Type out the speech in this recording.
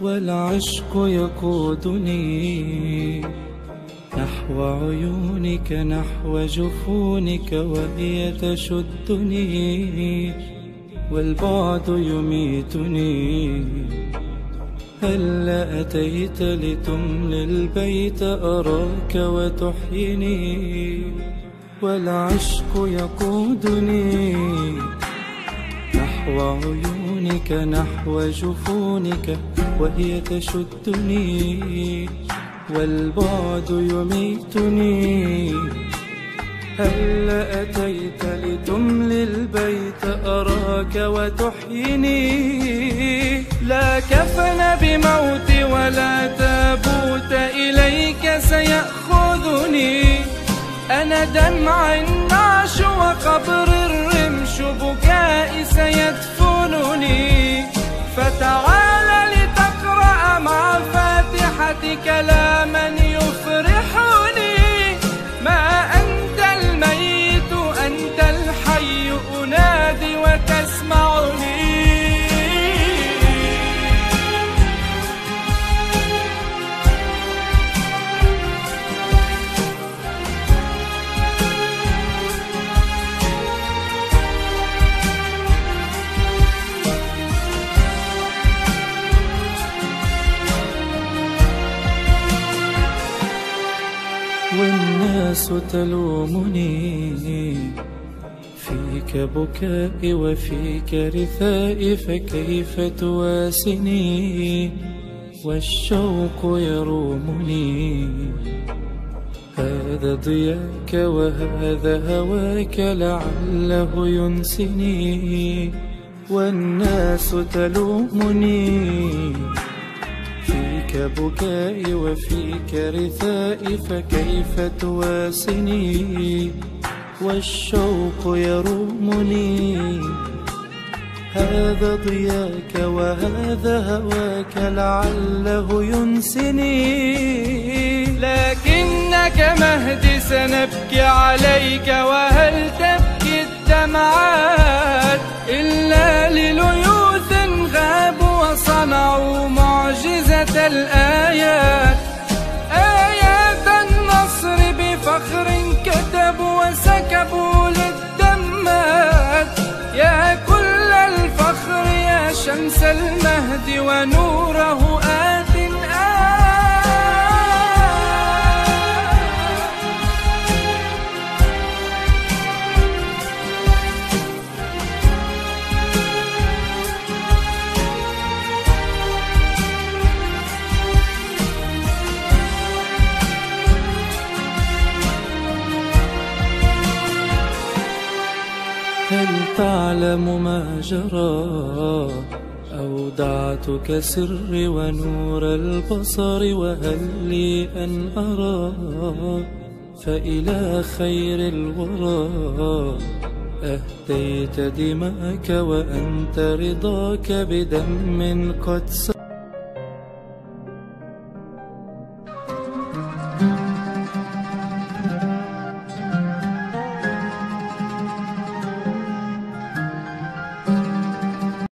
والعشق يقودني نحو عيونك نحو جفونك وهي تشدني والبعد يميتني. هل أتيت لتملي البيت؟ أراك وتحيني والعشق يقودني نحو عيونك نحو جفونك. وهي تشدني والبعد يميتني. هل أتيت لتملي البيت أراك وتحيني لا كفن بموت ولا تابوت إليك سيأخذني. أنا دمع النعش وقبر الرمش بكائي سيدفنني. والناس تلومني. فيك بكائي وفيك رثائي فكيف تواسني؟ والشوق يرومني. هذا ضياك وهذا هواك لعله ينسني. والناس تلومني. فيك بكائي وفيك رثائي فكيف تواسني؟ والشوق يرومني هذا ضياك وهذا هواك لعله ينسني. لكنك مهدي سنبكي عليك وهل تبكي الدمعات إلا لليوث شمس المهد ونوره آت هل تعلم ما جرى؟ أودعتك سري ونور البصر وهل لي أن أرى فإلى خير الورى أهديت دماك وأنت رضاك بدم قد سرى